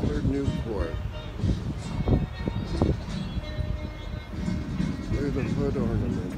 Newport. Look the hood ornament.